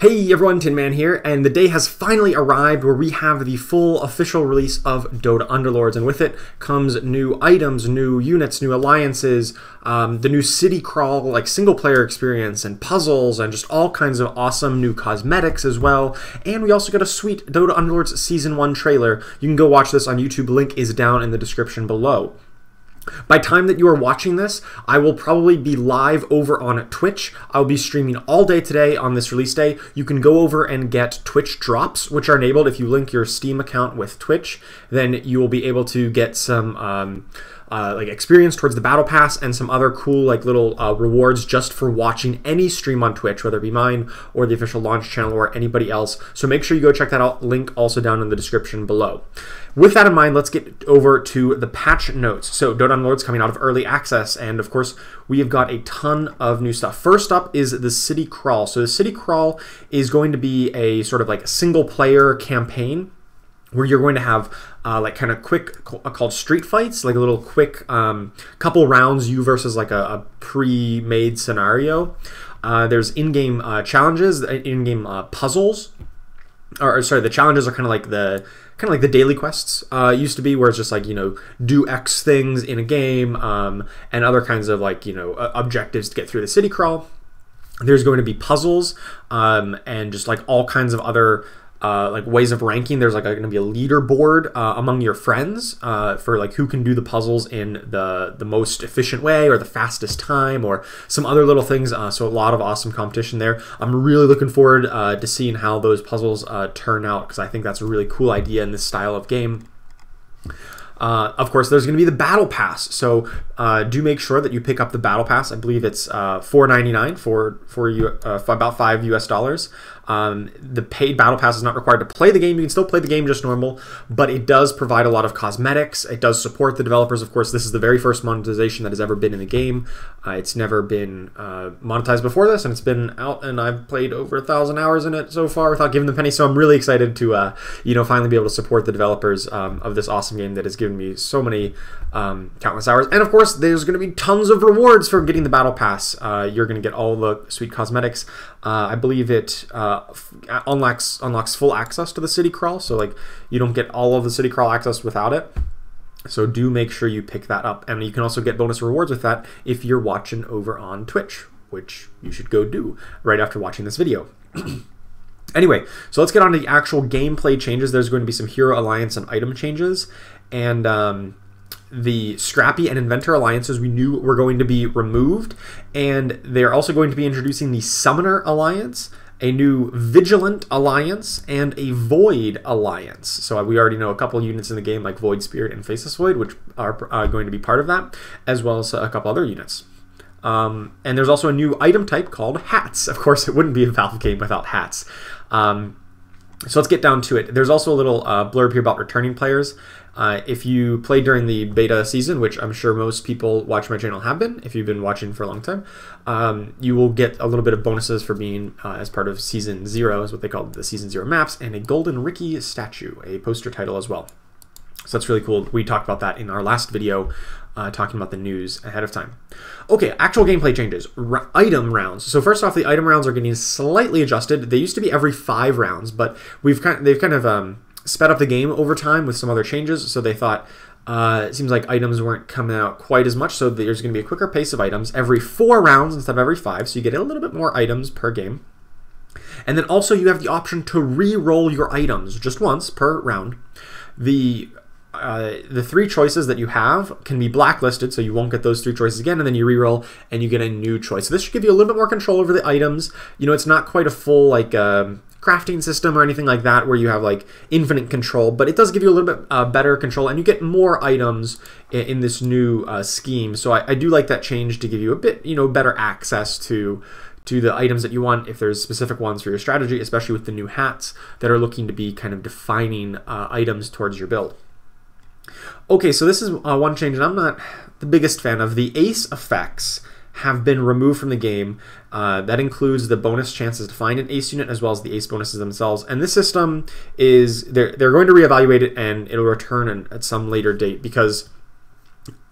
Hey everyone, Tin Man here, and the day has finally arrived where we have the full official release of Dota Underlords, and with it comes new items, new units, new alliances, um, the new city crawl, like single player experience, and puzzles, and just all kinds of awesome new cosmetics as well. And we also got a sweet Dota Underlords Season 1 trailer. You can go watch this on YouTube, link is down in the description below. By time that you are watching this, I will probably be live over on Twitch. I'll be streaming all day today on this release day. You can go over and get Twitch drops, which are enabled if you link your Steam account with Twitch. Then you will be able to get some um, uh, like experience towards the battle pass and some other cool like little uh, rewards just for watching any stream on Twitch, whether it be mine or the official launch channel or anybody else. So make sure you go check that out. Link also down in the description below. With that in mind, let's get over to the patch notes. So Dota Underlords coming out of early access, and of course we have got a ton of new stuff. First up is the City Crawl. So the City Crawl is going to be a sort of like single player campaign where you're going to have uh, like kind of quick uh, called street fights, like a little quick um, couple rounds, you versus like a, a pre-made scenario. Uh, there's in-game uh, challenges, uh, in-game uh, puzzles, or, or, sorry, the challenges are kind of like the kind of like the daily quests uh, used to be, where it's just like you know do X things in a game, um, and other kinds of like you know objectives to get through the city crawl. There's going to be puzzles um, and just like all kinds of other uh, like ways of ranking. There's like going to be a leaderboard uh, among your friends uh, for like who can do the puzzles in the the most efficient way or the fastest time or some other little things. Uh, so a lot of awesome competition there. I'm really looking forward uh, to seeing how those puzzles uh, turn out because I think that's a really cool idea in this style of game. Uh, of course, there's going to be the Battle Pass, so uh, do make sure that you pick up the Battle Pass. I believe it's uh, $4.99 for for you uh, for about five US dollars. Um, the paid battle pass is not required to play the game. You can still play the game just normal, but it does provide a lot of cosmetics. It does support the developers. Of course, this is the very first monetization that has ever been in the game. Uh, it's never been uh, monetized before this, and it's been out, and I've played over a thousand hours in it so far without giving them penny. So I'm really excited to, uh, you know, finally be able to support the developers um, of this awesome game that has given me so many um, countless hours. And of course, there's going to be tons of rewards for getting the battle pass. Uh, you're going to get all the sweet cosmetics. Uh, I believe it uh, unlocks unlocks full access to the city crawl, so like you don't get all of the city crawl access without it. So do make sure you pick that up, and you can also get bonus rewards with that if you're watching over on Twitch, which you should go do right after watching this video. Anyway, so let's get on to the actual gameplay changes. There's going to be some Hero Alliance and item changes, and um, the Scrappy and Inventor alliances we knew were going to be removed, and they're also going to be introducing the Summoner Alliance, a new Vigilant Alliance, and a Void Alliance. So we already know a couple units in the game like Void Spirit and Faceless Void, which are uh, going to be part of that, as well as a couple other units. Um, and there's also a new item type called hats. Of course, it wouldn't be a Valve game without hats. Um, so let's get down to it. There's also a little uh, blurb here about returning players. Uh, if you played during the beta season, which I'm sure most people watch my channel have been, if you've been watching for a long time, um, you will get a little bit of bonuses for being uh, as part of Season Zero, is what they call the Season Zero maps, and a Golden Ricky statue, a poster title as well. So that's really cool. We talked about that in our last video, uh, talking about the news ahead of time. Okay, actual gameplay changes. R item rounds. So first off, the item rounds are getting slightly adjusted. They used to be every five rounds, but we've kind of, they've kind of um, sped up the game over time with some other changes. So they thought uh, it seems like items weren't coming out quite as much, so there's going to be a quicker pace of items every four rounds instead of every five. So you get a little bit more items per game. And then also you have the option to re-roll your items just once per round. The uh, the three choices that you have can be blacklisted, so you won't get those three choices again, and then you reroll and you get a new choice. So this should give you a little bit more control over the items. You know, it's not quite a full like um, crafting system or anything like that where you have like infinite control, but it does give you a little bit uh, better control, and you get more items in, in this new uh, scheme. So I, I do like that change to give you a bit, you know, better access to to the items that you want if there's specific ones for your strategy, especially with the new hats that are looking to be kind of defining uh, items towards your build. Okay, so this is uh, one change and I'm not the biggest fan of. The ace effects have been removed from the game. Uh, that includes the bonus chances to find an ace unit as well as the ace bonuses themselves. And this system is they're they're going to reevaluate it and it'll return in, at some later date because,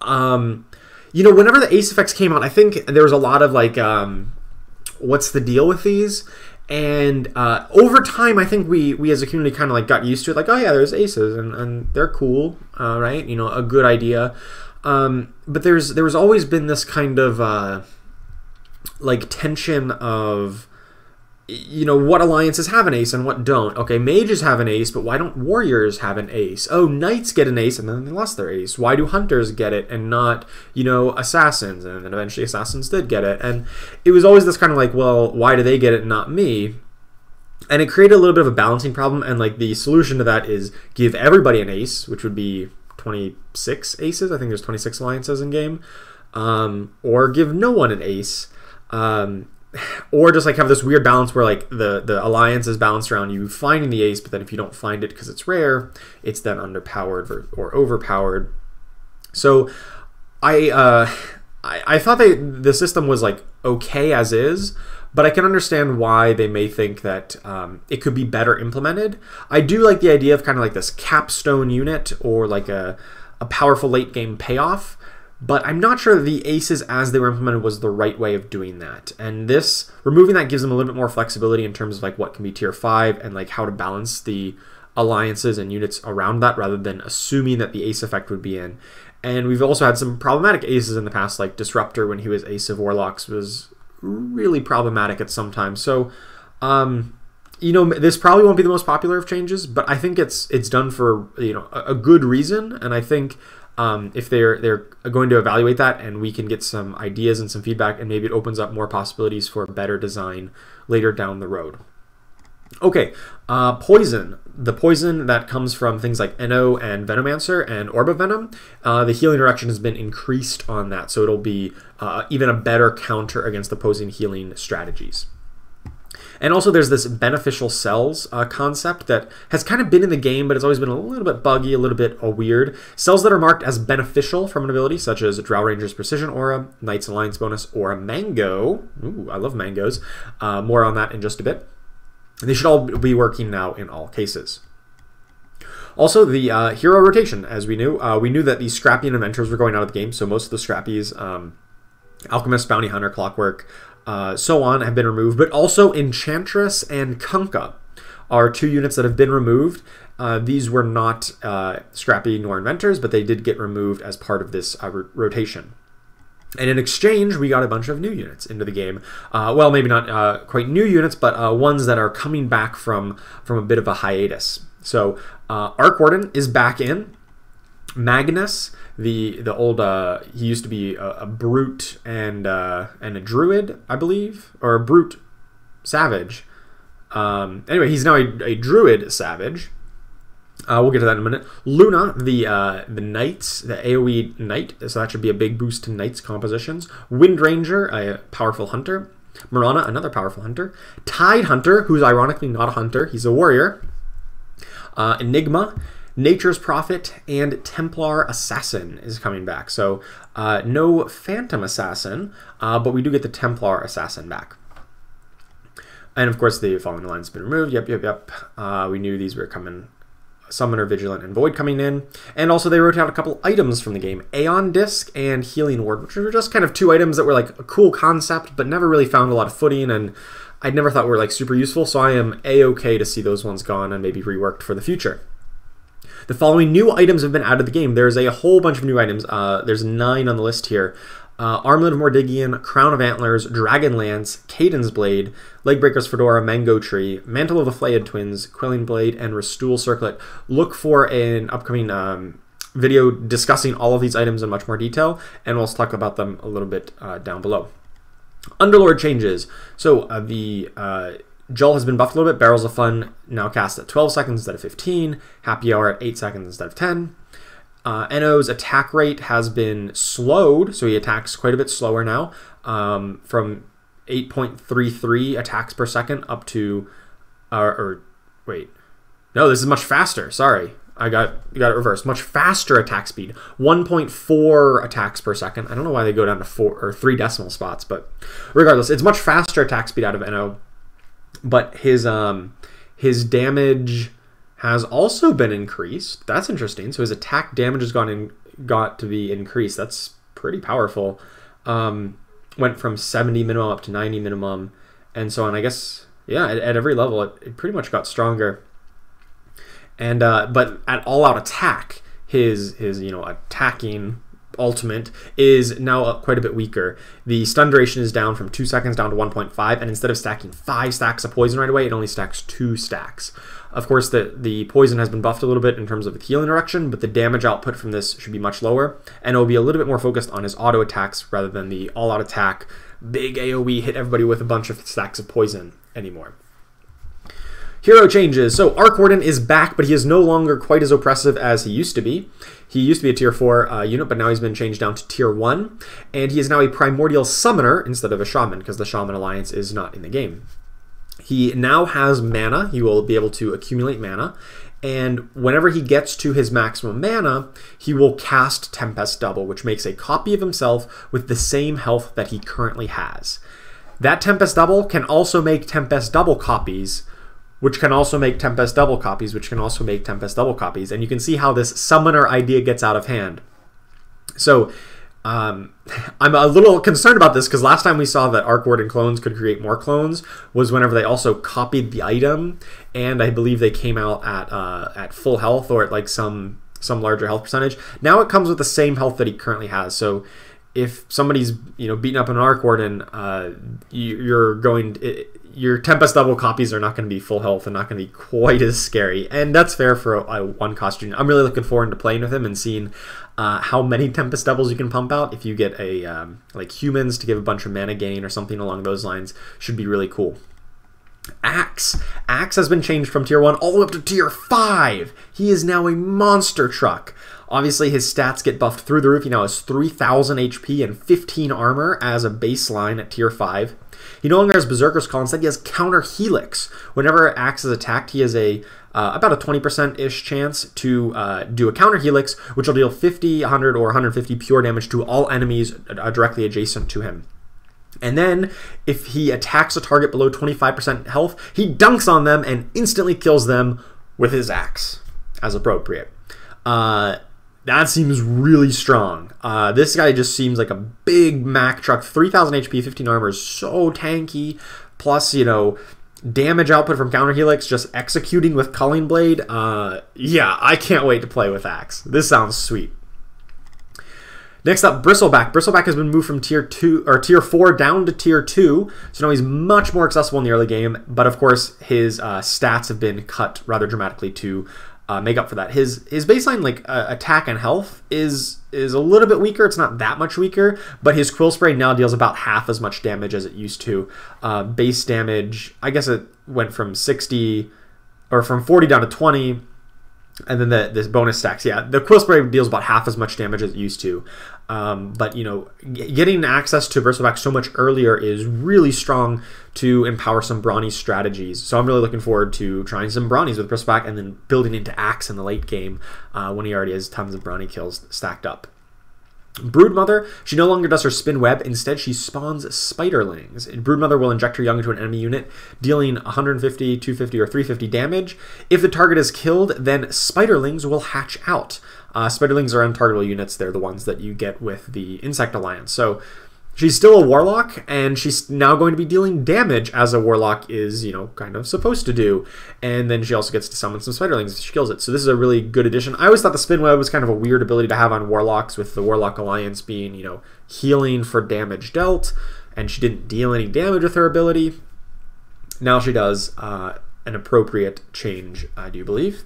um, you know, whenever the ace effects came out, I think there was a lot of like, um, what's the deal with these? And uh, over time, I think we we as a community kind of like got used to it. Like, oh yeah, there's aces, and, and they're cool, uh, right? You know, a good idea. Um, but there's there was always been this kind of uh, like tension of you know what alliances have an ace and what don't. Okay, mages have an ace, but why don't warriors have an ace? Oh, knights get an ace and then they lost their ace. Why do hunters get it and not you know assassins? And then eventually assassins did get it, and it was always this kind of like, well, why do they get it and not me? And it created a little bit of a balancing problem. And like the solution to that is give everybody an ace, which would be 26 aces. I think there's 26 alliances in game, um, or give no one an ace. Um, or just like have this weird balance where like the the alliance is balanced around you finding the ace, but then if you don't find it because it's rare, it's then underpowered or, or overpowered. So I uh, I, I thought they the system was like okay as is, but I can understand why they may think that um, it could be better implemented. I do like the idea of kind of like this capstone unit or like a a powerful late game payoff but I'm not sure the aces as they were implemented was the right way of doing that. And this removing that gives them a little bit more flexibility in terms of like what can be tier five and like how to balance the alliances and units around that rather than assuming that the ace effect would be in. And we've also had some problematic aces in the past, like Disruptor when he was Ace of Warlocks was really problematic at some time. So, um, you know, this probably won't be the most popular of changes, but I think it's it's done for you know a, a good reason, and I think um, if they're they're going to evaluate that and we can get some ideas and some feedback and maybe it opens up more possibilities for a better design later down the road. Okay uh, poison. The poison that comes from things like Enno and Venomancer and Orb of Venom, uh, the healing reduction has been increased on that, so it'll be uh, even a better counter against opposing healing strategies. And also, there's this beneficial cells uh, concept that has kind of been in the game, but it's always been a little bit buggy, a little bit uh, weird. Cells that are marked as beneficial from an ability, such as Drow Ranger's Precision Aura, Knight's Alliance bonus, or a Mango. Ooh, I love mangoes. Uh, more on that in just a bit. And they should all be working now in all cases. Also, the uh, hero rotation, as we knew. Uh, we knew that the Scrappy and Inventors were going out of the game, so most of the Scrappies, um, Alchemist, Bounty Hunter, Clockwork, uh, so on have been removed, but also Enchantress and Kunkka are two units that have been removed. Uh, these were not uh, Scrappy nor Inventors, but they did get removed as part of this uh, rotation. And in exchange, we got a bunch of new units into the game. Uh, well, maybe not quite new units, but ones that are coming back from from a bit of a hiatus. So Arc Warden is back in. Magnus the the old uh, he used to be a, a brute and uh, and a druid, I believe, or a brute savage. Um, anyway, he's now a, a druid savage. Uh, we'll get to that in a minute. Luna, the uh, the knights, the AOE knight, so that should be a big boost to knights compositions. Windranger, a powerful hunter. Mirana, another powerful hunter. Tide Hunter, who's ironically not a hunter, he's a warrior. Uh, Enigma, Nature's Prophet and Templar Assassin is coming back. So uh, no Phantom Assassin, uh, but we do get the Templar Assassin back. And of course, the following line's been removed. Yep, yep, yep. Uh, we knew these were coming. Summoner, Vigilant, and Void coming in. And also they wrote out a couple items from the game. Aeon Disc and Healing Ward, which were just kind of two items that were like a cool concept, but never really found a lot of footing and I never thought were like super useful, so I am a-okay to see those ones gone and maybe reworked for the future. The following new items have been added to the game. There's a whole bunch of new items. Uh, there's nine on the list here. Uh, Armlet of Mordiggian, Crown of Antlers, Dragon Lance, Kaden's Blade, Legbreaker's Fedora, Mango Tree, Mantle of the Flayed Twins, Quelling Blade, and Restool Circlet. Look for an upcoming um, video discussing all of these items in much more detail, and we'll talk about them a little bit uh, down below. Underlord changes. So uh, the uh, Jull has been buffed a little bit. Barrels of Fun now cast at 12 seconds instead of 15. Happy Hour at 8 seconds instead of 10. Uh, Enno's attack rate has been slowed, so he attacks quite a bit slower now, um, from 8.33 attacks per second up to, uh, or wait, no, this is much faster. Sorry, I got got it reversed. Much faster attack speed, 1.4 attacks per second. I don't know why they go down to four or three decimal spots, but regardless, it's much faster attack speed out of Eno but his um his damage has also been increased. That's interesting. So his attack damage has gone in got to be increased. That's pretty powerful. Um, went from 70 minimum up to 90 minimum, and so on. I guess yeah, at, at every level, it, it, pretty much got stronger. And uh, but at all out attack, his his you know attacking ultimate is now quite a bit weaker. The stun duration is down from 2 seconds down to 1.5, and instead of stacking 5 stacks of poison right away, it only stacks 2 stacks. Of course, the, the poison has been buffed a little bit in terms of its healing reduction, but the damage output from this should be much lower, and it will be a little bit more focused on his auto attacks rather than the all-out attack, big AoE, hit everybody with a bunch of stacks of poison anymore. Hero changes. So Arc Warden is back, but he is no longer quite as oppressive as he used to be. He used to be a tier 4 uh, unit, but now he's been changed down to tier 1. And he is now a Primordial Summoner instead of a Shaman, because the Shaman Alliance is not in the game. He now has mana. He will be able to accumulate mana. And whenever he gets to his maximum mana, he will cast Tempest Double, which makes a copy of himself with the same health that he currently has. That Tempest Double can also make Tempest Double copies, which can also make Tempest double copies, which can also make Tempest double copies. And you can see how this summoner idea gets out of hand. So um, I'm a little concerned about this because last time we saw that Arc Warden clones could create more clones was whenever they also copied the item, and I believe they came out at uh, at full health or at like some some larger health percentage. Now it comes with the same health that he currently has. So if somebody's you know beating up an Arc Warden, uh, you, are going. Your Tempest double copies are not going to be full health and not going to be quite as scary. And that's fair for a, a one cost unit. I'm really looking forward to playing with him and seeing uh, how many Tempest doubles you can pump out. If you get a um, like humans to give a bunch of mana gain or something along those lines, should be really cool. Axe. Axe has been changed from tier 1 all the way up to tier 5. He is now a monster truck. Obviously, his stats get buffed through the roof. He now has 3,000 HP and 15 armor as a baseline at tier 5. He no longer has Berserker's Call. Instead, he has Counter Helix. Whenever Axe is attacked, he has a uh, about a 20%-ish chance to uh, do a Counter Helix, which will deal 50, 100, or 150 pure damage to all enemies uh, directly adjacent to him. And then, if he attacks a target below 25% health, he dunks on them and instantly kills them with his axe, as appropriate. Uh, that seems really strong. Uh, this guy just seems like a big Mack truck. 3,000 HP, 15 armor is so tanky. Plus, you know, damage output from Counter Helix, just executing with Culling Blade. Uh, yeah, I can't wait to play with Axe. This sounds sweet. Next up, Bristleback. Bristleback has been moved from tier two or tier four down to tier two, so now he's much more accessible in the early game. But of course, his uh, stats have been cut rather dramatically to uh, make up for that. His his baseline like uh, attack and health is is a little bit weaker. It's not that much weaker, but his quill spray now deals about half as much damage as it used to. Uh, base damage, I guess it went from sixty or from forty down to twenty and then the this bonus stacks. Yeah, the quill spray deals about half as much damage as it used to. Um, but you know, getting access to Bristleback so much earlier is really strong to empower some Brawny strategies. So I'm really looking forward to trying some Brawnies with Bristleback and then building into Axe in the late game uh, when he already has tons of Brawny kills stacked up. Broodmother, she no longer does her spin web, instead she spawns spiderlings. Broodmother will inject her young into an enemy unit, dealing 150, 250, or 350 damage. If the target is killed, then spiderlings will hatch out. Uh, spiderlings are untargetable units, they're the ones that you get with the Insect Alliance. So She's still a warlock, and she's now going to be dealing damage as a warlock is, you know, kind of supposed to do. And then she also gets to summon some spiderlings if she kills it. So this is a really good addition. I always thought the spin web was kind of a weird ability to have on warlocks, with the Warlock Alliance being, you know, healing for damage dealt, and she didn't deal any damage with her ability. Now she does uh, an appropriate change, I do believe.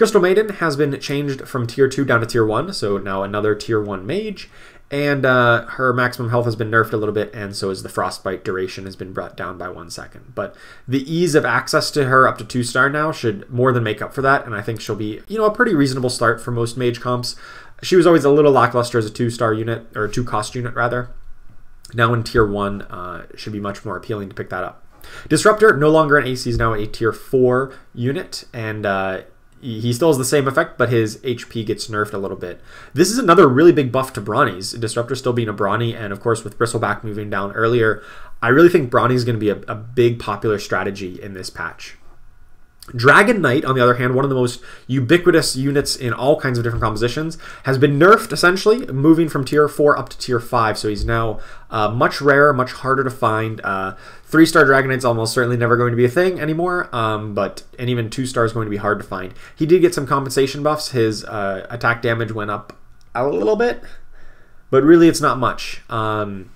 Crystal Maiden has been changed from tier 2 down to tier 1, so now another tier 1 mage and uh, her maximum health has been nerfed a little bit, and so is the frostbite duration has been brought down by one second. But the ease of access to her up to two star now should more than make up for that, and I think she'll be you know a pretty reasonable start for most mage comps. She was always a little lackluster as a two star unit or two cost unit rather. Now in tier one, uh, should be much more appealing to pick that up. Disruptor, no longer an AC, is now a tier 4 unit, and uh, he still has the same effect, but his HP gets nerfed a little bit. This is another really big buff to Brawnies. Disruptor still being a Brawny, and of course with Bristleback moving down earlier, I really think Brawny is going to be a, a big popular strategy in this patch. Dragon Knight, on the other hand, one of the most ubiquitous units in all kinds of different compositions, has been nerfed essentially, moving from tier 4 up to tier 5. So he's now uh, much rarer, much harder to find. Uh, three star Dragon Knight's almost certainly never going to be a thing anymore, um, but and even two star is going to be hard to find. He did get some compensation buffs. His uh, attack damage went up a little bit, but really it's not much. Um,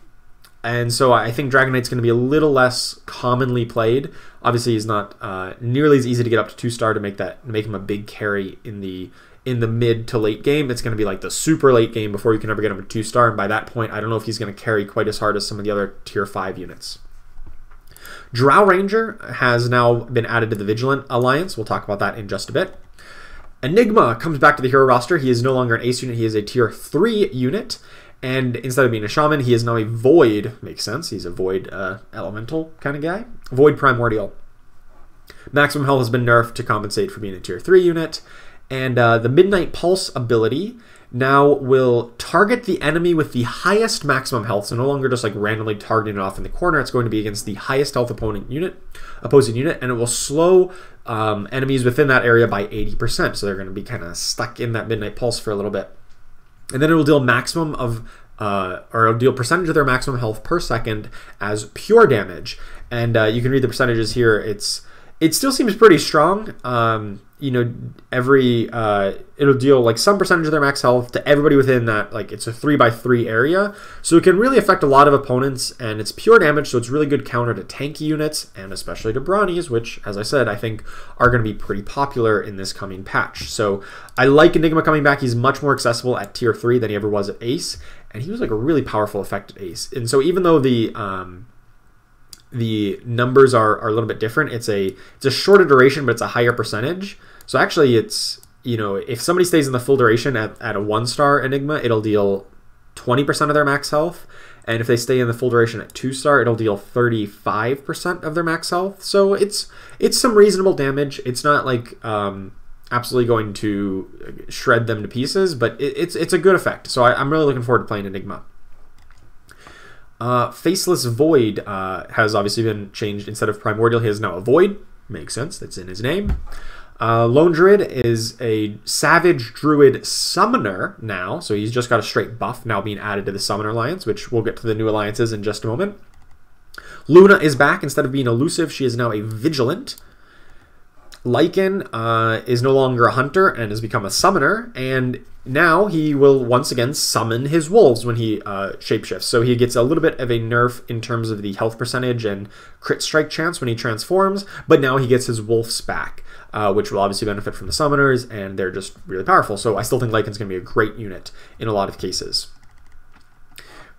and so I think Dragon Knight's going to be a little less commonly played. Obviously, he's not uh, nearly as easy to get up to two star to make that make him a big carry in the in the mid to late game. It's going to be like the super late game before you can ever get him to two star. And by that point, I don't know if he's going to carry quite as hard as some of the other tier five units. Drow Ranger has now been added to the Vigilant Alliance. We'll talk about that in just a bit. Enigma comes back to the hero roster. He is no longer an ace unit, he is a tier 3 unit. And instead of being a shaman, he is now a void. Makes sense. He's a void uh, elemental kind of guy. Void primordial. Maximum health has been nerfed to compensate for being a tier 3 unit. And uh, the Midnight Pulse ability now will target the enemy with the highest maximum health. So no longer just like randomly targeting it off in the corner. It's going to be against the highest health opponent unit, opposing unit, and it will slow um, enemies within that area by 80%. So they're going to be kind of stuck in that Midnight Pulse for a little bit and then it will deal maximum of uh, or it'll deal percentage of their maximum health per second as pure damage. And uh, you can read the percentages here. It's it still seems pretty strong. Um, you know, every uh, it'll deal like some percentage of their max health to everybody within that. Like it's a three by three area, so it can really affect a lot of opponents, and it's pure damage, so it's really good counter to tanky units and especially to brawnies, which, as I said, I think are going to be pretty popular in this coming patch. So I like Enigma coming back. He's much more accessible at tier three than he ever was at Ace, and he was like a really powerful effect at Ace. And so even though the um, the numbers are, are a little bit different. It's a it's a shorter duration, but it's a higher percentage. So actually, it's you know if somebody stays in the full duration at, at a one star Enigma, it'll deal 20% of their max health, and if they stay in the full duration at two star, it'll deal 35% of their max health. So it's it's some reasonable damage. It's not like um, absolutely going to shred them to pieces, but it, it's it's a good effect. So I, I'm really looking forward to playing Enigma. Uh, Faceless Void uh, has obviously been changed. Instead of Primordial, he is now a Void. Makes sense. That's in his name. Uh, Lone Druid is a Savage Druid Summoner now, so he's just got a straight buff now being added to the Summoner Alliance, which we'll get to the new alliances in just a moment. Luna is back. Instead of being elusive, she is now a Vigilant. Lycan uh, is no longer a hunter and has become a summoner, and now he will once again summon his wolves when he uh, shapeshifts. So he gets a little bit of a nerf in terms of the health percentage and crit strike chance when he transforms, but now he gets his wolves back, uh, which will obviously benefit from the summoners, and they're just really powerful. So I still think Lycan's going to be a great unit in a lot of cases.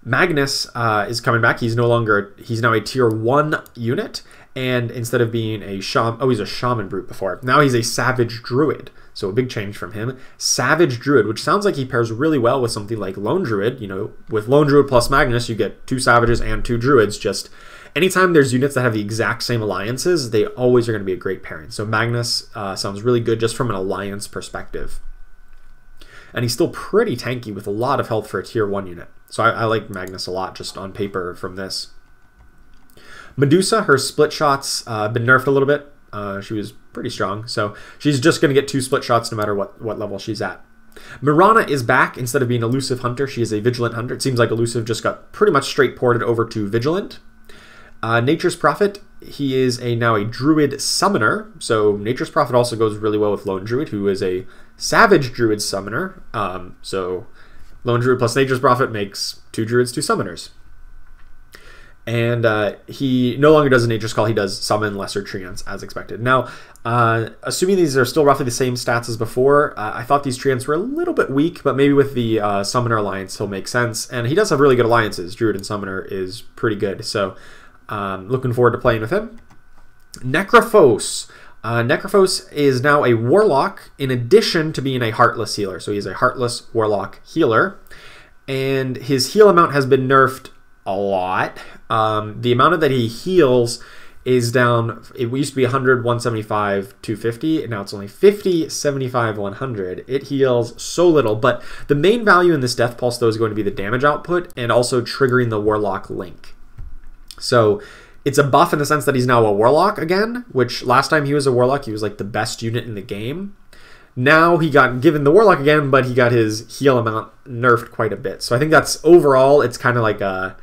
Magnus uh, is coming back. He's no longer, he's now a tier 1 unit, and instead of being a shaman, oh, he's a shaman brute before. Now he's a savage druid. So a big change from him. Savage druid, which sounds like he pairs really well with something like lone druid. You know, with lone druid plus Magnus, you get two savages and two druids. Just anytime there's units that have the exact same alliances, they always are going to be a great pairing. So Magnus uh, sounds really good just from an alliance perspective. And he's still pretty tanky with a lot of health for a tier 1 unit. So I, I like Magnus a lot just on paper from this. Medusa, her split shots uh, been nerfed a little bit. Uh, she was pretty strong, so she's just going to get two split shots no matter what, what level she's at. Mirana is back. Instead of being elusive hunter, she is a vigilant hunter. It seems like elusive just got pretty much straight ported over to vigilant. Uh, Nature's Prophet, he is a now a druid summoner. So Nature's Prophet also goes really well with Lone Druid, who is a savage druid summoner. Um, so Lone Druid plus Nature's Prophet makes two druids, two summoners and uh, he no longer does a nature's call. He does summon lesser treants as expected. Now uh, assuming these are still roughly the same stats as before uh, i thought these treants were a little bit weak but maybe with the uh, summoner alliance he'll make sense. And he does have really good alliances. Druid and summoner is pretty good. So um, looking forward to playing with him. Necrophos. Uh, Necrophos is now a warlock in addition to being a heartless healer. So he's a heartless warlock healer. And his heal amount has been nerfed a lot. Um, the amount of that he heals is down. It used to be 100, 175, 250, and now it's only 50, 75, 100. It heals so little, but the main value in this Death Pulse, though, is going to be the damage output and also triggering the Warlock link. So it's a buff in the sense that he's now a warlock again, which last time he was a warlock, he was like the best unit in the game. Now he got given the warlock again, but he got his heal amount nerfed quite a bit. So I think that's overall, it's kind of like a.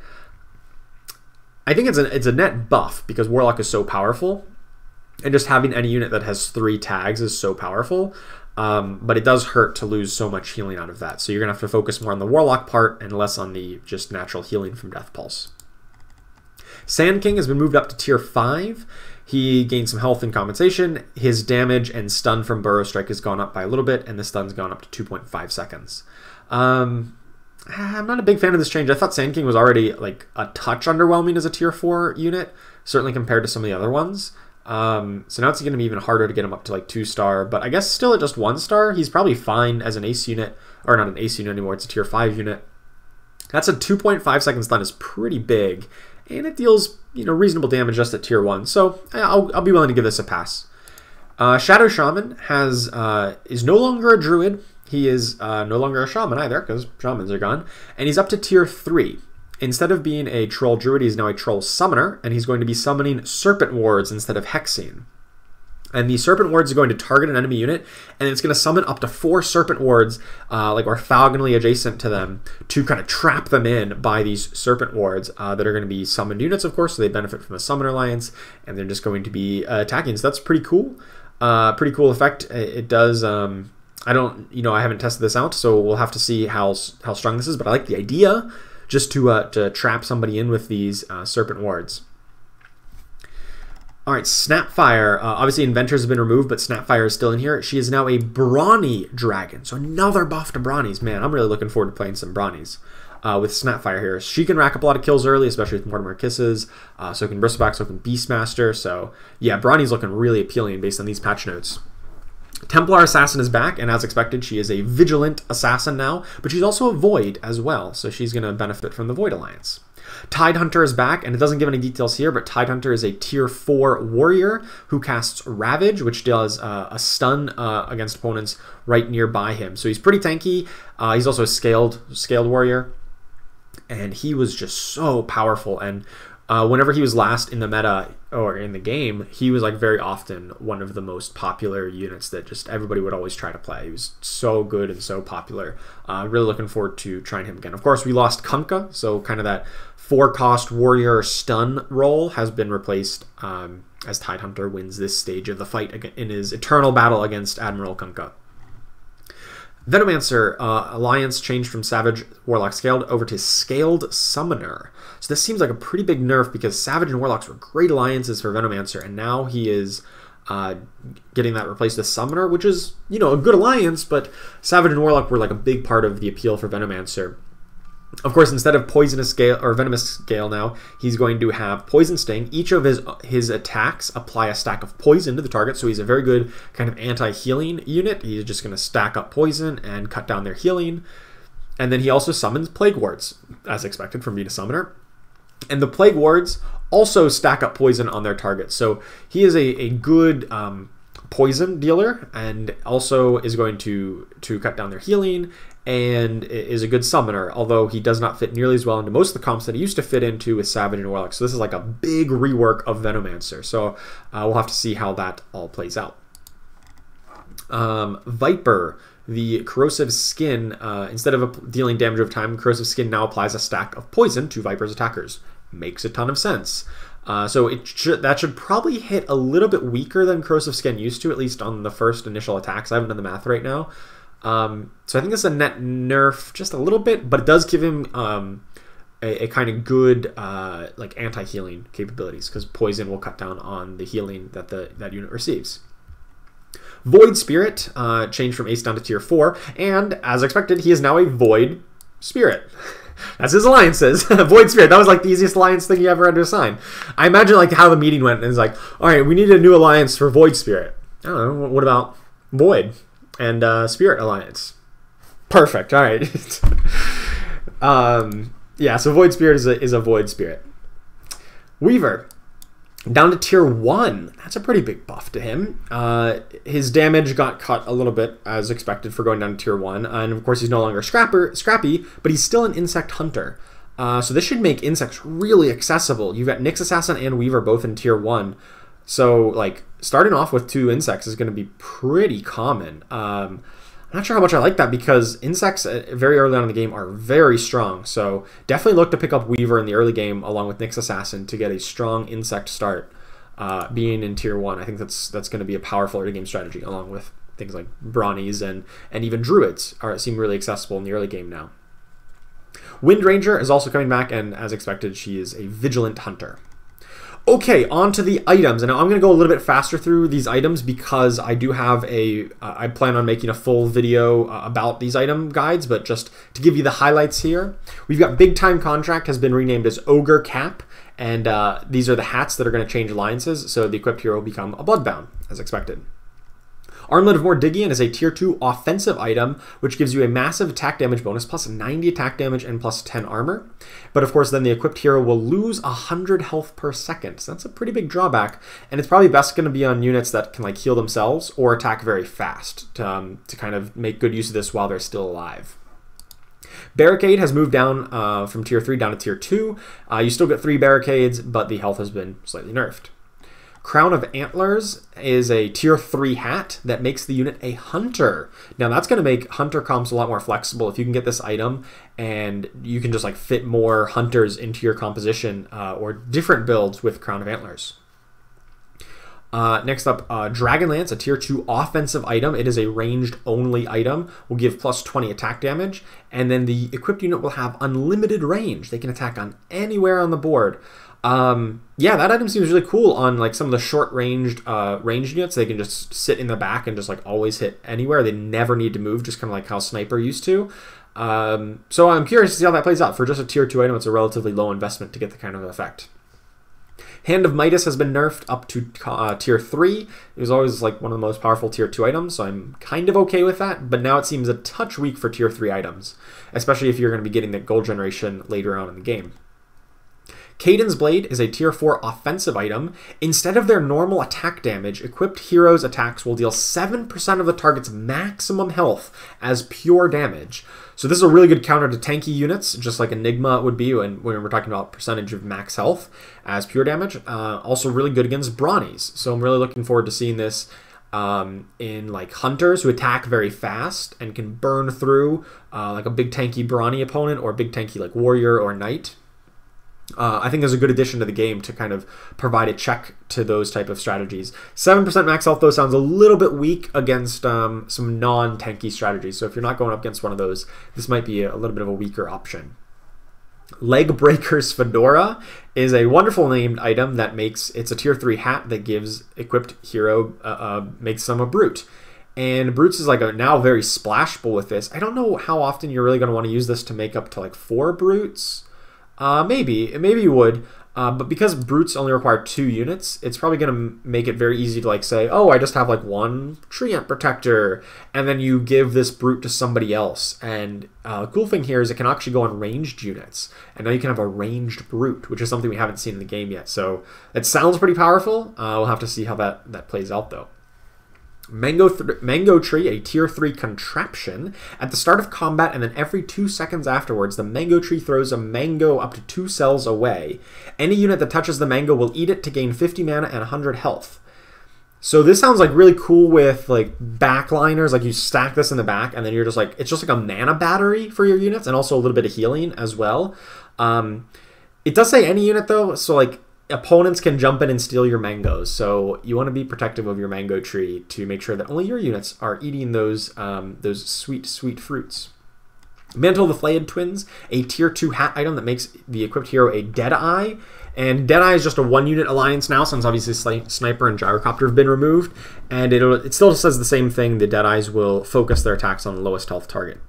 I think it's a it's a net buff because warlock is so powerful, and just having any unit that has three tags is so powerful. Um, but it does hurt to lose so much healing out of that. So you're gonna have to focus more on the warlock part and less on the just natural healing from Death Pulse. Sand King has been moved up to tier 5. He gained some health and compensation. His damage and stun from Burrow Strike has gone up by a little bit, and the stun's gone up to 2.5 seconds. Um, I'm not a big fan of this change. I thought Sand King was already like a touch underwhelming as a tier 4 unit, certainly compared to some of the other ones. Um, so now it's going to be even harder to get him up to like 2 star, but I guess still at just 1 star, he's probably fine as an ace unit, or not an ace unit anymore, it's a tier 5 unit. That's a 2.5 second stun is pretty big, and it deals you know reasonable damage just at tier one. So I'll, I'll be willing to give this a pass. Uh, Shadow Shaman has uh, is no longer a druid. He is uh, no longer a shaman either because shamans are gone, and he's up to tier three. Instead of being a troll druid, he's now a troll summoner, and he's going to be summoning serpent wards instead of hexing. And the Serpent Wards are going to target an enemy unit, and it's going to summon up to four Serpent Wards, uh, like orthogonally adjacent to them, to kind of trap them in by these Serpent Wards uh, that are going to be summoned units, of course, so they benefit from the Summoner Alliance, and they're just going to be uh, attacking. So that's pretty cool. Uh, pretty cool effect. It does. Um, I don't, you know, I haven't tested this out, so we'll have to see how how strong this is. But I like the idea, just to uh, to trap somebody in with these uh, Serpent Wards. All right, Snapfire. Uh, obviously, Inventors have been removed, but Snapfire is still in here. She is now a Brawny Dragon. So another buff to Brawnies. Man, I'm really looking forward to playing some Brawnies uh, with Snapfire here. She can rack up a lot of kills early, especially with Mortimer Kisses. Uh, so can Bristleback, so can Beastmaster. So yeah, Brawny's looking really appealing based on these patch notes. Templar Assassin is back, and as expected, she is a Vigilant Assassin now, but she's also a Void as well, so she's going to benefit from the Void Alliance. Tidehunter is back, and it doesn't give any details here, but Tidehunter is a tier 4 warrior who casts Ravage, which does uh, a stun uh, against opponents right nearby him. So he's pretty tanky. Uh, he's also a scaled, scaled warrior, and he was just so powerful. And uh, whenever he was last in the meta or in the game, he was like very often one of the most popular units that just everybody would always try to play. He was so good and so popular. Uh, really looking forward to trying him again. Of course, we lost Kunkka, so kind of that four cost warrior stun role has been replaced um, as Tidehunter wins this stage of the fight in his eternal battle against Admiral Kunkka. Venomancer uh, Alliance changed from Savage Warlock Scaled over to Scaled Summoner. So this seems like a pretty big nerf because Savage and Warlocks were great alliances for Venomancer, and now he is uh, getting that replaced with Summoner, which is, you know, a good alliance, but Savage and Warlock were like a big part of the appeal for Venomancer. Of course, instead of poisonous gale or venomous gale now, he's going to have poison sting. Each of his his attacks apply a stack of poison to the target, so he's a very good kind of anti-healing unit. He's just going to stack up poison and cut down their healing. And then he also summons plague wards, as expected from being a summoner. And the plague wards also stack up poison on their target. So he is a, a good um, poison dealer and also is going to to cut down their healing and is a good summoner, although he does not fit nearly as well into most of the comps that he used to fit into with Savage and Warlock. So this is like a big rework of Venomancer. So uh, we'll have to see how that all plays out. Um, Viper, the corrosive skin, uh, instead of dealing damage over time, corrosive skin now applies a stack of poison to Viper's attackers. Makes a ton of sense. Uh, so it that should probably hit a little bit weaker than corrosive skin used to, at least on the first initial attacks. I haven't done the math right now. Um, so I think it's a net nerf just a little bit, but it does give him um, a, a, kind of good uh, like anti-healing capabilities because poison will cut down on the healing that the that unit receives. Void Spirit uh, changed from Ace down to Tier 4, and as expected, he is now a Void Spirit. That's his alliances. Void Spirit. That was like the easiest alliance thing you ever had to assign. I imagine like how the meeting went, and it's like, all right, we need a new alliance for Void Spirit. I don't know. What about Void? And uh, Spirit Alliance. Perfect. All right. um, yeah. So Void Spirit is a is a Void Spirit. Weaver down to tier one. That's a pretty big buff to him. Uh, his damage got cut a little bit as expected for going down to tier one, and of course he's no longer scrapper scrappy, but he's still an insect hunter. Uh, so this should make insects really accessible. You've got Nyx Assassin and Weaver both in tier one. So like starting off with two insects is going to be pretty common. Um, I'm not sure how much I like that because insects uh, very early on in the game are very strong. So definitely look to pick up Weaver in the early game along with Nyx Assassin to get a strong insect start. Uh, being in tier one, I think that's that's going to be a powerful early game strategy along with things like Brawnies and and even Druids are seem really accessible in the early game now. Wind Ranger is also coming back, and as expected, she is a vigilant hunter. Okay, on to the items. And now I'm going to go a little bit faster through these items because I do have a. Uh, I plan on making a full video uh, about these item guides, but just to give you the highlights here, we've got Big Time Contract has been renamed as Ogre Cap, and uh, these are the hats that are going to change alliances, so the equipped hero will become a Bloodbound, as expected. Armlet of Mordiggian is a tier 2 offensive item, which gives you a massive attack damage bonus, plus 90 attack damage and plus 10 armor. But of course, then the equipped hero will lose 100 health per second. So that's a pretty big drawback, and it's probably best going to be on units that can like heal themselves or attack very fast to, um, to kind of make good use of this while they're still alive. Barricade has moved down uh, from tier 3 down to tier 2. Uh, you still get 3 barricades, but the health has been slightly nerfed. Crown of Antlers is a tier 3 hat that makes the unit a hunter. Now that's going to make hunter comps a lot more flexible if you can get this item and you can just like fit more hunters into your composition uh, or different builds with Crown of Antlers. Uh, next up, uh, Dragonlance, a tier 2 offensive item. It is a ranged only item, will give plus 20 attack damage, and then the equipped unit will have unlimited range. They can attack on anywhere on the board. Um, yeah, that item seems really cool on like some of the short ranged uh, ranged units. They can just sit in the back and just like always hit anywhere. They never need to move, just kind of like how Sniper used to. Um, so I'm curious to see how that plays out. For just a tier 2 item, it's a relatively low investment to get the kind of effect. Hand of Midas has been nerfed up to uh, tier 3. It was always like one of the most powerful tier 2 items, so I'm kind of okay with that, but now it seems a touch weak for tier 3 items, especially if you're going to be getting the gold generation later on in the game. Kaden's Blade is a tier 4 offensive item. Instead of their normal attack damage, equipped heroes' attacks will deal 7% of the target's maximum health as pure damage. So this is a really good counter to tanky units, just like Enigma would be when, when we're talking about percentage of max health as pure damage. Uh, also really good against Brawnies. So I'm really looking forward to seeing this um, in like hunters who attack very fast and can burn through uh, like a big tanky brawny opponent or a big tanky like warrior or knight uh, I think is a good addition to the game to kind of provide a check to those type of strategies. Seven percent max health though sounds a little bit weak against um, some non-tanky strategies. So if you're not going up against one of those, this might be a little bit of a weaker option. Leg Breaker's Fedora is a wonderful named item that makes it's a tier three hat that gives equipped hero uh, uh, makes them a brute. And Brutes is like a now very splashable with this. I don't know how often you're really going to want to use this to make up to like four Brutes. Uh, maybe, maybe you would. Uh, but because brutes only require two units, it's probably going to make it very easy to like say, oh, I just have like one treant protector, and then you give this brute to somebody else. And uh, cool thing here is it can actually go on ranged units, and now you can have a ranged brute, which is something we haven't seen in the game yet. So it sounds pretty powerful. Uh, we'll have to see how that that plays out though. Mango, Mango Tree, a tier 3 contraption. At the start of combat and then every 2 seconds afterwards, the Mango Tree throws a mango up to 2 cells away. Any unit that touches the mango will eat it to gain 50 mana and 100 health. So this sounds like really cool with like backliners, like you stack this in the back and then you're just like, it's just like a mana battery for your units and also a little bit of healing as well. Um, it does say any unit though, so like opponents can jump in and steal your mangoes. So you want to be protective of your mango tree to make sure that only your units are eating those um, those sweet sweet fruits. Mantle the Flayed Twins, a tier 2 hat item that makes the equipped hero a Deadeye. And Deadeye is just a one unit alliance now, since obviously Sniper and Gyrocopter have been removed. And it still says the same thing the Deadeyes will focus their attacks on the lowest health target.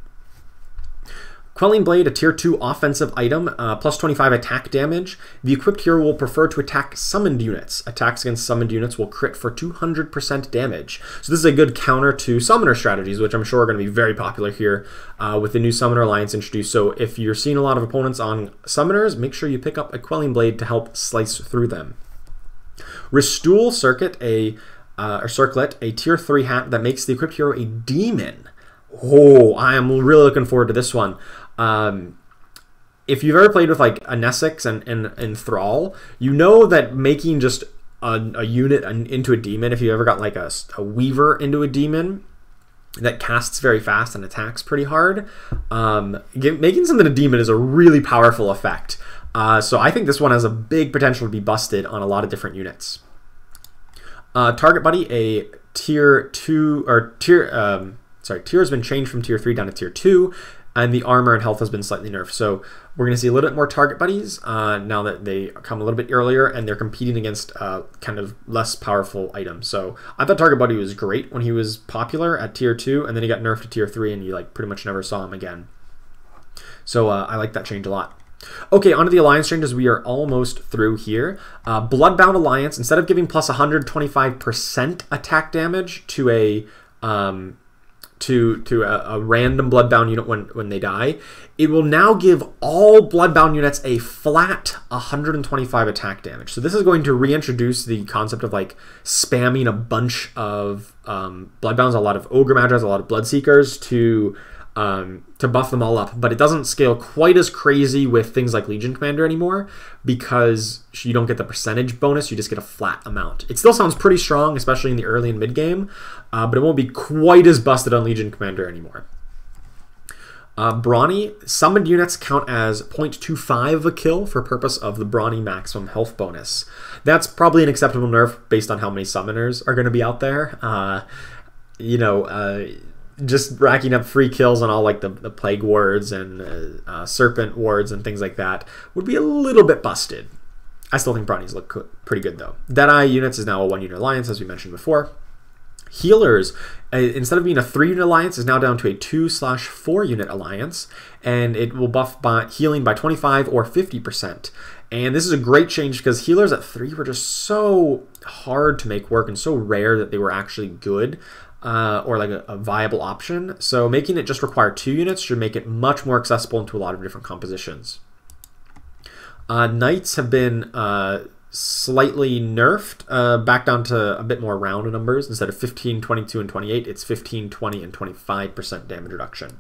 Quelling Blade, a tier 2 offensive item, uh, plus 25 attack damage. The equipped hero will prefer to attack summoned units. Attacks against summoned units will crit for 200% damage. So this is a good counter to summoner strategies, which I'm sure are going to be very popular here uh, with the new Summoner Alliance introduced. So if you're seeing a lot of opponents on summoners, make sure you pick up a Quelling Blade to help slice through them. Restool Circuit, a uh, or Circlet, a tier 3 hat that makes the equipped hero a demon. Oh, I am really looking forward to this one. Um, if you've ever played with like a and, and, and Thrall, you know that making just a, a unit into a demon, if you ever got like a, a Weaver into a demon, that casts very fast and attacks pretty hard. Um, making something a demon is a really powerful effect. Uh, so I think this one has a big potential to be busted on a lot of different units. Uh, Target Buddy, a tier two or tier um, sorry tier has been changed from tier three down to tier two, and the armor and health has been slightly nerfed. So we're going to see a little bit more target buddies uh, now that they come a little bit earlier and they're competing against uh, kind of less powerful items. So I thought target buddy was great when he was popular at tier two, and then he got nerfed to tier three, and you like pretty much never saw him again. So uh, I like that change a lot. Okay, onto the alliance changes. We are almost through here. Uh, Bloodbound Alliance, instead of giving plus 125% attack damage to a um, to to a, a, random bloodbound unit when when they die, it will now give all bloodbound units a flat 125 attack damage. So this is going to reintroduce the concept of like spamming a bunch of um, bloodbounds, a lot of ogre magis, a lot of bloodseekers to um, to buff them all up, but it doesn't scale quite as crazy with things like Legion Commander anymore because you don't get the percentage bonus, you just get a flat amount. It still sounds pretty strong, especially in the early and mid game, uh, but it won't be quite as busted on Legion Commander anymore. Uh, Brawny, summoned units count as 0.25 of a kill for purpose of the Brawny maximum health bonus. That's probably an acceptable nerf based on how many summoners are going to be out there. Uh, you know, uh, just racking up free kills on all like the, the plague wards and uh, uh, serpent wards and things like that would be a little bit busted. I still think brawnies look pretty good though. Deadeye units is now a one unit alliance as we mentioned before. Healers, uh, instead of being a three unit alliance, is now down to a two slash four unit alliance, and it will buff by healing by 25 or 50%. And this is a great change because healers at three were just so hard to make work and so rare that they were actually good uh, or like a, a, viable option. So making it just require two units should make it much more accessible into a lot of different compositions. Uh, knights have been uh, slightly nerfed, uh, back down to a bit more round numbers. Instead of 15, 22, and 28, it's 15, 20, and 25% damage reduction.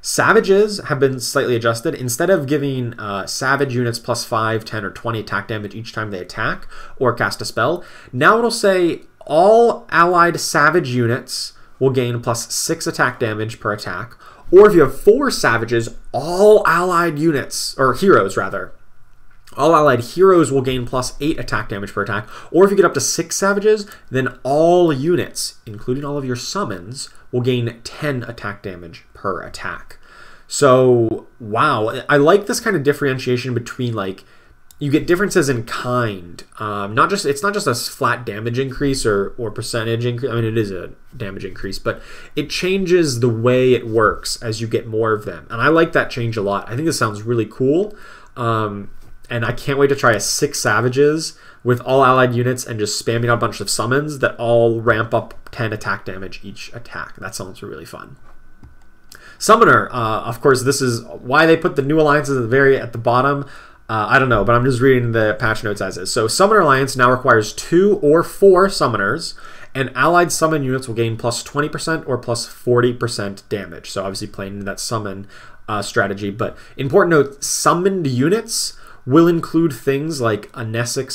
Savages have been slightly adjusted. Instead of giving uh, savage units plus 5, 10, or 20 attack damage each time they attack or cast a spell, now it'll say all allied savage units will gain plus 6 attack damage per attack. Or if you have 4 savages, all allied units, or heroes rather, all allied heroes will gain plus 8 attack damage per attack. Or if you get up to 6 savages, then all units, including all of your summons, will gain 10 attack damage per attack. So, wow, I like this kind of differentiation between like you get differences in kind. Um, not just it's not just a flat damage increase or or percentage increase. I mean, it is a damage increase, but it changes the way it works as you get more of them, and I like that change a lot. I think this sounds really cool, um, and I can't wait to try a six savages with all allied units and just spamming out a bunch of summons that all ramp up ten attack damage each attack. That sounds really fun. Summoner, uh, of course, this is why they put the new alliances at the very at the bottom. Uh, I don't know, but I'm just reading the patch notes as is. So Summoner Alliance now requires two or four summoners, and allied summon units will gain plus 20% or plus 40% damage. So obviously playing that summon uh, strategy. But important note, summoned units will include things like a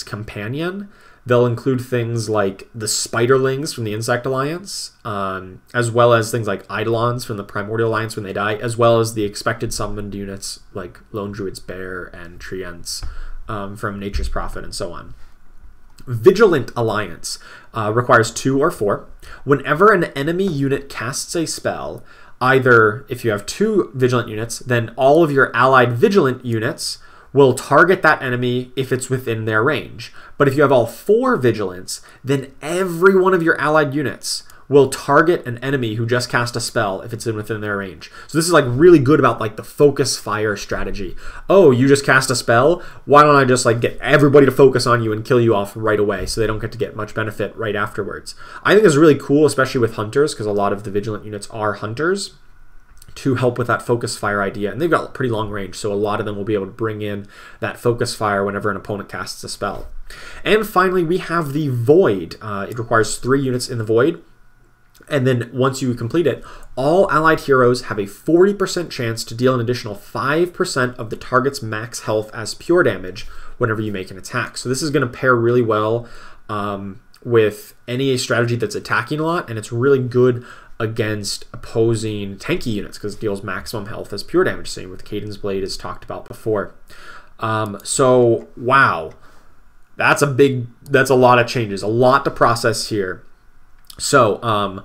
Companion, They'll include things like the Spiderlings from the Insect Alliance, um, as well as things like Eidolons from the Primordial Alliance when they die, as well as the expected summoned units like Lone Druid's Bear and Treants um, from Nature's Prophet and so on. Vigilant Alliance uh, requires two or four. Whenever an enemy unit casts a spell, either if you have two Vigilant units, then all of your allied Vigilant units will target that enemy if it's within their range. But if you have all four vigilance, then every one of your allied units will target an enemy who just cast a spell if it's in within their range. So this is like really good about like the focus fire strategy. Oh, you just cast a spell? Why don't I just like get everybody to focus on you and kill you off right away so they don't get to get much benefit right afterwards. I think it's really cool especially with hunters because a lot of the vigilant units are hunters to help with that focus fire idea. And they've got pretty long range, so a lot of them will be able to bring in that focus fire whenever an opponent casts a spell. And finally, we have the Void. Uh, it requires three units in the Void. And then once you complete it, all allied heroes have a 40% chance to deal an additional 5% of the target's max health as pure damage whenever you make an attack. So this is going to pair really well um, with any strategy that's attacking a lot, and it's really good against opposing tanky units because it deals maximum health as pure damage, same with Kaden's Blade as talked about before. Um, so, wow. That's a big, that's a lot of changes, a lot to process here. So, um,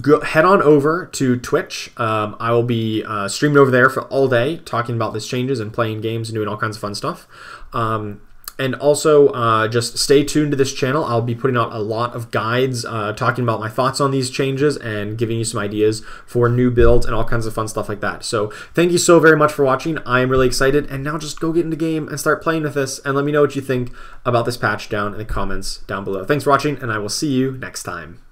go, head on over to Twitch. Um, I will be uh, streaming over there for all day, talking about these changes and playing games and doing all kinds of fun stuff. Um, and also, uh, just stay tuned to this channel. I'll be putting out a lot of guides uh, talking about my thoughts on these changes and giving you some ideas for new builds and all kinds of fun stuff like that. So, thank you so very much for watching. I am really excited. And now just go get into game and start playing with this. And let me know what you think about this patch down in the comments down below. Thanks for watching, and I will see you next time.